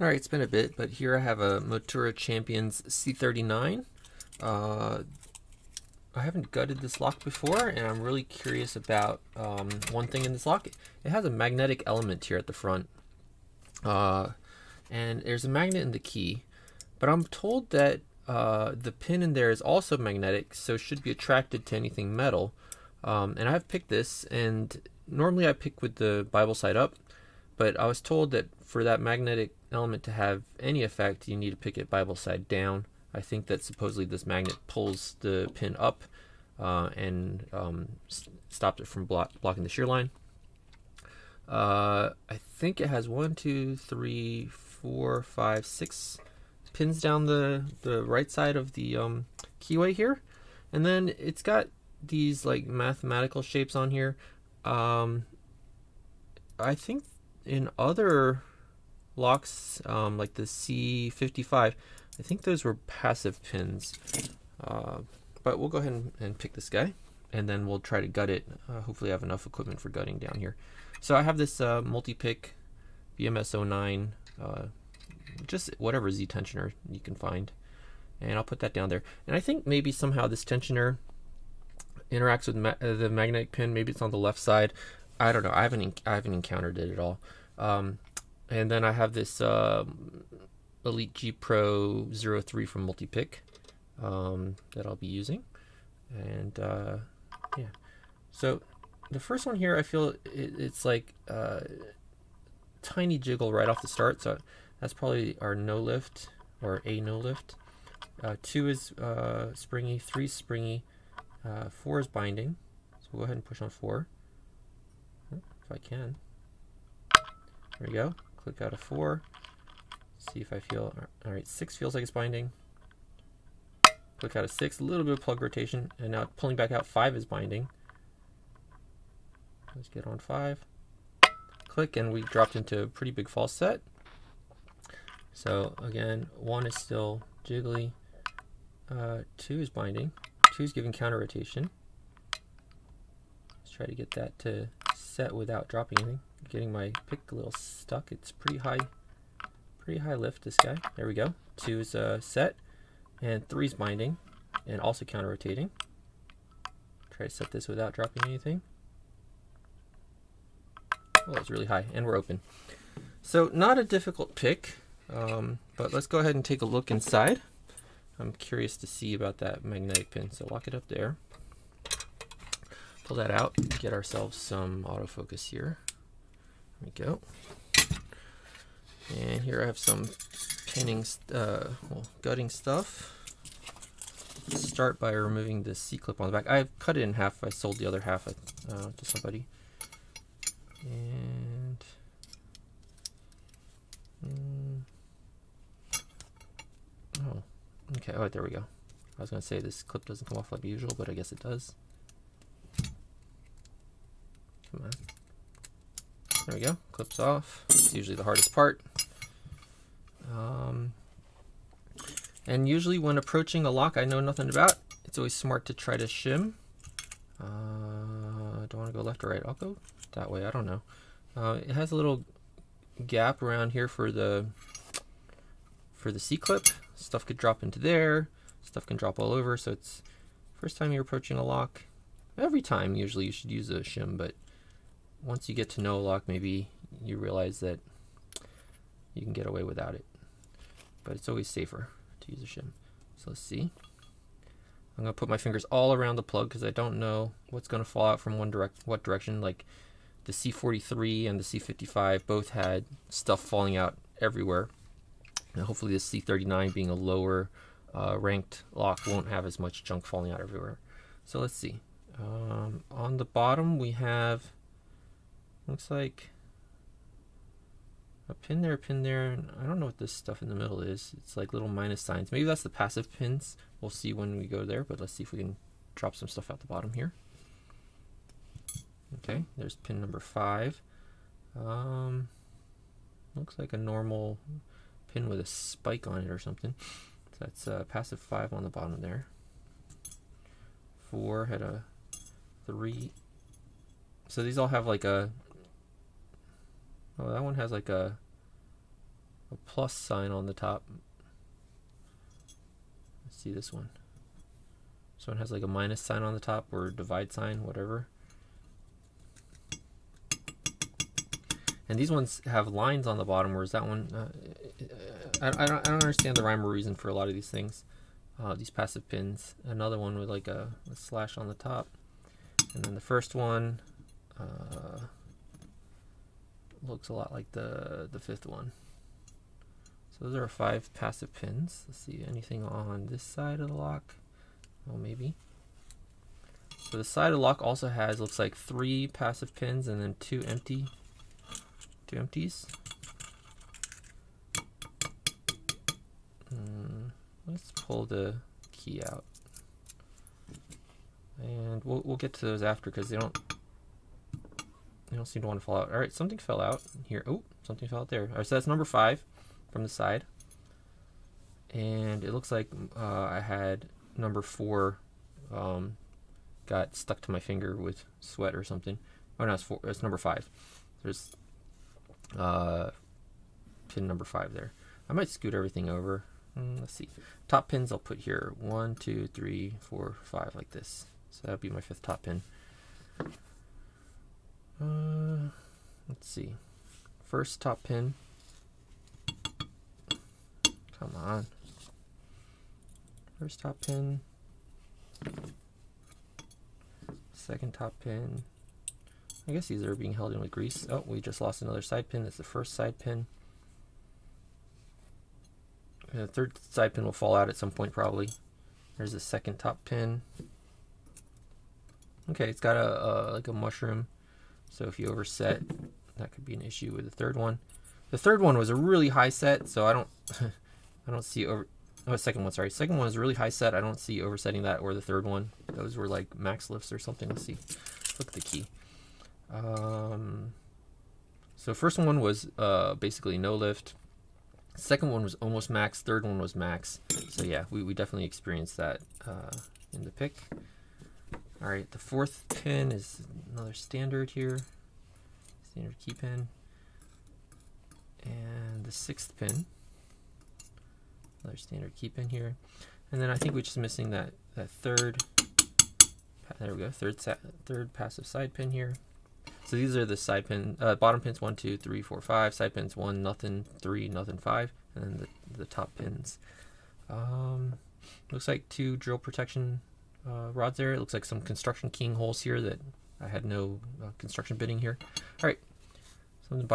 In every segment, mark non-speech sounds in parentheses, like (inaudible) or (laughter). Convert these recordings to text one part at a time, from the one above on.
Alright, it's been a bit, but here I have a Mottura Champions C39. Uh, I haven't gutted this lock before, and I'm really curious about um, one thing in this lock. It has a magnetic element here at the front. Uh, and there's a magnet in the key, but I'm told that uh, the pin in there is also magnetic, so it should be attracted to anything metal. Um, and I've picked this, and normally I pick with the Bible side up, but I was told that for that magnetic element to have any effect, you need to pick it Bible side down. I think that supposedly this magnet pulls the pin up uh, and um, stops it from block blocking the shear line. Uh, I think it has one, two, three, four, five, six pins down the the right side of the um, keyway here, and then it's got these like mathematical shapes on here. Um, I think in other locks, um, like the C55, I think those were passive pins. Uh, but we'll go ahead and, and, pick this guy, and then we'll try to gut it. Uh, hopefully I have enough equipment for gutting down here. So I have this uh, multi-pick BMS09, uh, just whatever Z tensioner you can find. And I'll put that down there. And I think maybe somehow this tensioner interacts with ma the magnetic pin. Maybe it's on the left side. I don't know. I haven't I haven't encountered it at all. Um, and then I have this uh, Elite G Pro 03 from Multipick um, that I'll be using. And uh, yeah, so the first one here, I feel it, it's like uh, tiny jiggle right off the start. So that's probably our no lift or a no lift. Uh, two is uh, springy, three springy, uh, four is binding. So we'll go ahead and push on four if I can. There we go. Click out of four. See if I feel, all right, six feels like it's binding. Click out of six, a little bit of plug rotation, and now pulling back out five is binding. Let's get on five. Click, and we dropped into a pretty big false set. So again, one is still jiggly, uh, two is binding, two is giving counter rotation. Let's try to get that to set without dropping anything. Getting my pick a little stuck. It's pretty high, pretty high lift, this guy. There we go. Two is uh, set, and three is binding, and also counter rotating. Try to set this without dropping anything. Oh, it's really high, and we're open. So not a difficult pick, um, but let's go ahead and take a look inside. I'm curious to see about that magnetic pin, so lock it up there pull that out, get ourselves some autofocus here. We go. And here I have some pinning, uh, well, gutting stuff. start by removing the C-clip on the back. I've cut it in half. I sold the other half uh, to somebody. And... Mm, oh, okay. Oh, there we go. I was going to say this clip doesn't come off like usual, but I guess it does. Come on. There we go. Clips off. It's usually the hardest part. Um, and usually when approaching a lock I know nothing about, it's always smart to try to shim. Uh, don't want to go left or right. I'll go that way. I don't know. Uh, it has a little gap around here for the for the C-clip. Stuff could drop into there. Stuff can drop all over. So it's first time you're approaching a lock. Every time usually you should use a shim, but once you get to a lock, maybe you realize that you can get away without it. But it's always safer to use a shim. So let's see. I'm gonna put my fingers all around the plug because I don't know what's gonna fall out from one direct what direction. Like the C43 and the C55 both had stuff falling out everywhere. And hopefully the C39 being a lower uh, ranked lock won't have as much junk falling out everywhere. So let's see. Um, on the bottom we have Looks like a pin there, a pin there. And I don't know what this stuff in the middle is. It's like little minus signs. Maybe that's the passive pins. We'll see when we go there, but let's see if we can drop some stuff out the bottom here. Okay, there's pin number five. Um, looks like a normal pin with a spike on it or something. So that's a passive five on the bottom there. Four had a three. So these all have like a Oh, that one has like a a plus sign on the top. Let's see this one. This one has like a minus sign on the top or divide sign, whatever. And these ones have lines on the bottom, whereas that one, uh, I, I, don't, I don't understand the rhyme or reason for a lot of these things. Uh, these passive pins. Another one with like a, a, slash on the top. And then the first one uh, looks a lot like the, the fifth one. So those are five passive pins. Let's see, anything on this side of the lock? Well, maybe. So the side of the lock also has, looks like three passive pins and then two empty two empties. Mm, let's pull the key out. And we'll, we'll get to those after because they don't they don't seem to want to fall out. All right, something fell out here. Oh, something fell out there. All right, so that's number five from the side. And it looks like uh, I had number four um, got stuck to my finger with sweat or something. Oh no, it's four. It's number five. There's uh, pin number five there. I might scoot everything over. Mm, let's see. Top pins I'll put here. One, two, three, four, five, like this. So that'll be my fifth top pin. Uh, let's see. First top pin. Come on. First top pin. Second top pin. I guess these are being held in with grease. Oh, we just lost another side pin. That's the first side pin. The third side pin will fall out at some point probably. There's the second top pin. Okay, it's got a, a like a mushroom. So if you overset, that could be an issue with the third one. The third one was a really high set, so I don't (laughs) I don't see over oh second one, sorry. Second one is really high set. I don't see oversetting that or the third one. Those were like max lifts or something. Let's see. look at the key. Um, so first one was uh, basically no lift. Second one was almost max. Third one was max. So yeah, we, we definitely experienced that uh, in the pick. All right, the fourth pin is another standard here. Standard key pin. And the sixth pin. Another standard key pin here. And then I think we're just missing that, that third, there we go, third, third passive side pin here. So these are the side pin, uh, bottom pins one, two, three, four, five. Side pins one, nothing, three, nothing, five, and then the, the top pins. Um, looks like two drill protection uh, rods there. It looks like some construction keying holes here that I had no uh, construction bitting here. All right, something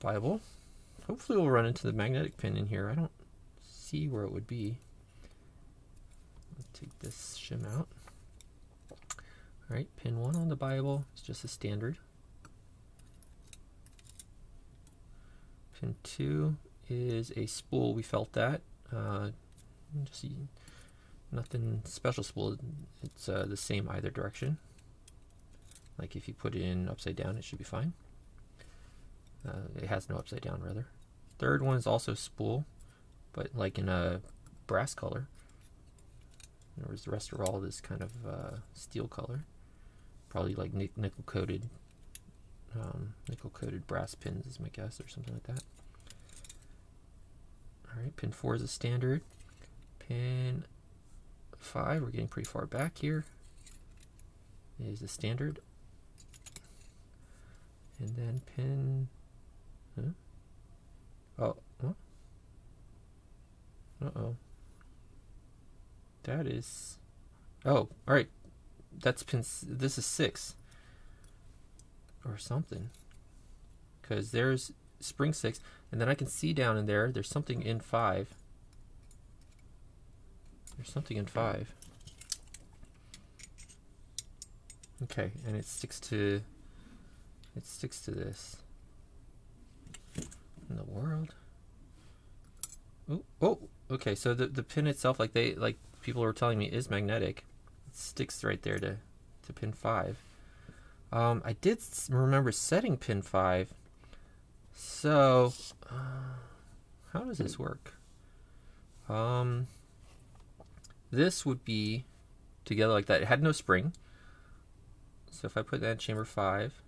viable. Hopefully we'll run into the magnetic pin in here. I don't see where it would be. Let's take this shim out. All right, pin one on the Bible is just a standard. Pin two is a spool. We felt that. Uh, just nothing special spool. It's uh, the same either direction. Like if you put it in upside down, it should be fine. Uh, it has no upside down, rather. Third one is also spool, but like in a brass color. Whereas the rest are all this kind of uh, steel color probably like nickel coated um, nickel coated brass pins is my guess or something like that all right pin 4 is a standard pin 5 we're getting pretty far back here is the standard and then pin huh? oh huh? uh-oh that is oh all right that's pin. This is six or something. Because there's spring six, and then I can see down in there. There's something in five. There's something in five. Okay, and it sticks to. It sticks to this. In the world. Oh, oh, okay. So the the pin itself, like they like people were telling me, is magnetic It sticks right there to, to pin 5. Um, I did remember setting pin 5. So, uh, how does this work? Um, this would be together like that. It had no spring. So if I put that in chamber 5,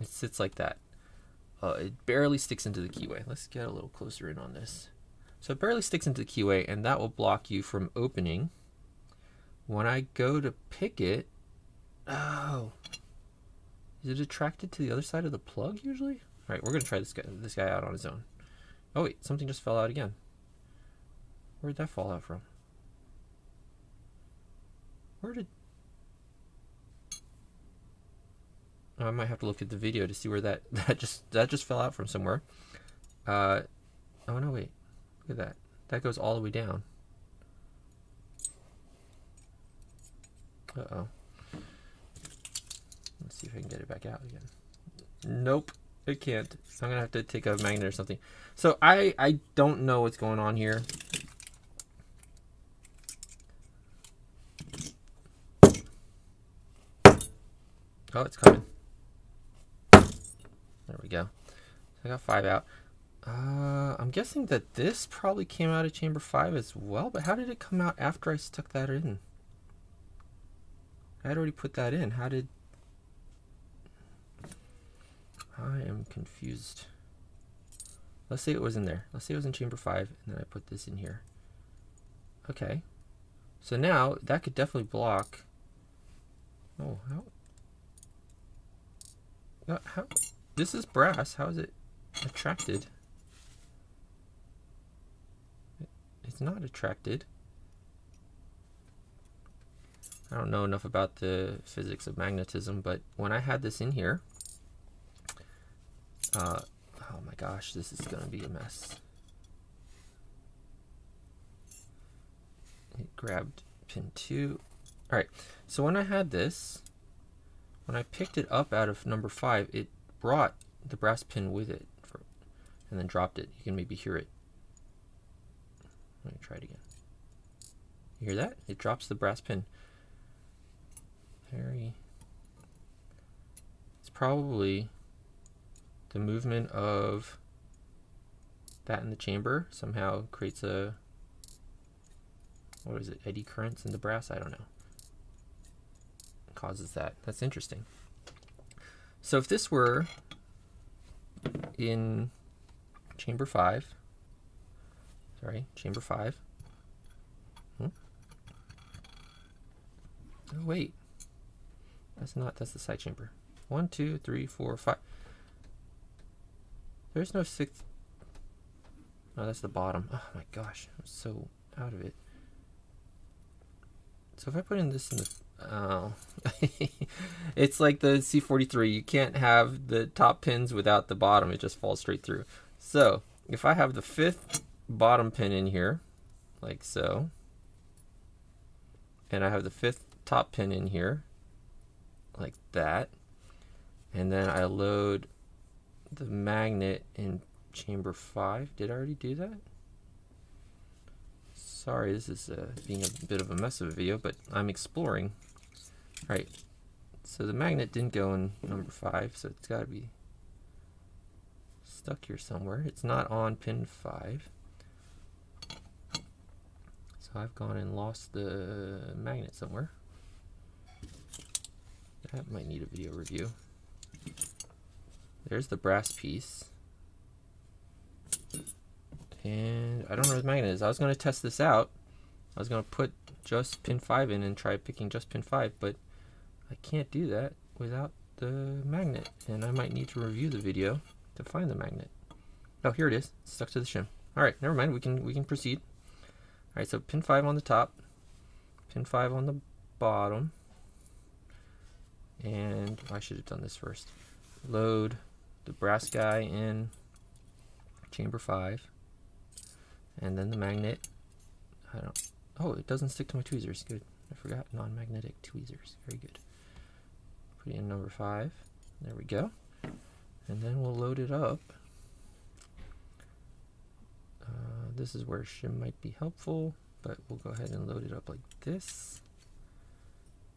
it sits like that. uh, it barely sticks into the keyway. Let's get a little closer in on this. So it barely sticks into the keyway, and that will block you from opening. When I go to pick it, oh, is it attracted to the other side of the plug usually? All right, we're gonna try this guy this guy out on his own. Oh wait, something just fell out again. Where'd that fall out from? Where did I might have to look at the video to see where that (laughs) that just that just fell out from somewhere. Uh, oh no, wait, look at that. That goes all the way down. Uh oh. Let's see if I can get it back out again. Nope, it can't. So I'm gonna have to take a magnet or something. So I I don't know what's going on here. Oh, it's coming. There we go. I got five out. Uh, I'm guessing that this probably came out of chamber five as well, but how did it come out after I stuck that in? I had already put that in. How did... I am confused. Let's say it was in there. Let's say it was in chamber five, and then I put this in here. Okay. So now, that could definitely block... Oh, how... Uh, how... This is brass. How is it attracted? It's not attracted. I don't know enough about the physics of magnetism, but when I had this in here, uh, oh my gosh, this is going to be a mess. It grabbed pin two. All right, so when I had this, when I picked it up out of number five, it brought the brass pin with it for, and then dropped it. You can maybe hear it. Let me try it again. You hear that? It drops the brass pin. Very. It's probably the movement of that in the chamber somehow creates a what is it eddy currents in the brass i don't know causes that that's interesting so if this were in chamber 5, sorry, chamber 5. Hmm? Oh, wait. That's not, that's the side chamber. One, two, three, four, five. There's no sixth. Oh, that's the bottom. Oh my gosh, I'm so out of it. So if I put in this in the Oh, (laughs) it's like the C43. You can't have the top pins without the bottom. It just falls straight through. So if I have the fifth bottom pin in here, like so, and I have the fifth top pin in here, like that, and then I load the magnet in chamber 5. Did I already do that? Sorry, this is uh, being a bit of a mess of a video, but I'm exploring. Right. So the magnet didn't go in number five, so it's got to be stuck here somewhere. It's not on pin five. So I've gone and lost the magnet somewhere. That might need a video review. There's the brass piece. And I don't know where the magnet is. I was going to test this out. I was going to put just pin 5 in and try picking just pin 5, but I can't do that without the magnet. And I might need to review the video to find the magnet. Oh, here it is. Stuck to the shim. All right, never mind. We can we can proceed. All right, so pin 5 on the top, pin 5 on the bottom. And I should have done this first. Load the brass guy in chamber 5. And then the magnet. I don't Oh, it doesn't stick to my tweezers. Good. I forgot non-magnetic tweezers. Very good put in number five. There we go. And then we'll load it up. Uh, this is where shim might be helpful, but we'll go ahead and load it up like this.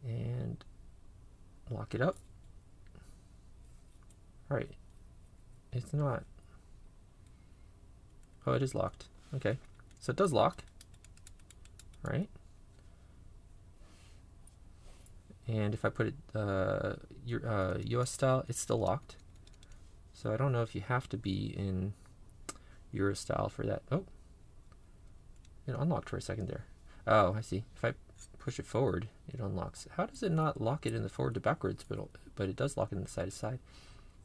And lock it up. Alright. It's not. Oh, it is locked. Okay. So it does lock. Right? And if I put it uh, your, uh, US style, it's still locked. So I don't know if you have to be in Euro style for that. Oh, it unlocked for a second there. Oh, I see. If I push it forward, it unlocks. How does it not lock it in the forward to backwards, but but it does lock it in the side to side?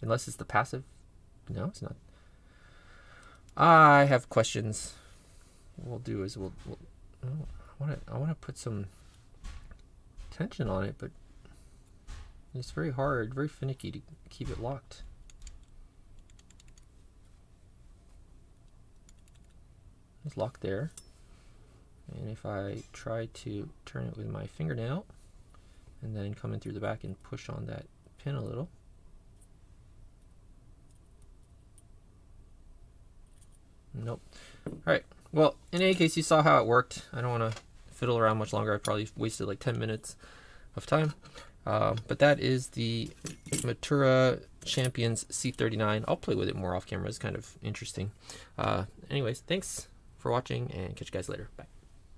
Unless it's the passive. No, it's not. I have questions. What we'll do is we'll. we'll I want to. I want to put some tension on it, but it's very hard, very finicky to keep it locked. It's locked there. And if I try to turn it with my fingernail and then come in through the back and push on that pin a little, Nope. All right. Well, in any case, you saw how it worked. I don't want to fiddle around much longer. I probably wasted like 10 minutes of time. Uh, but that is the Mottura Champions C39. I'll play with it more off camera. It's kind of interesting. Uh, anyways, thanks for watching and catch you guys later. Bye.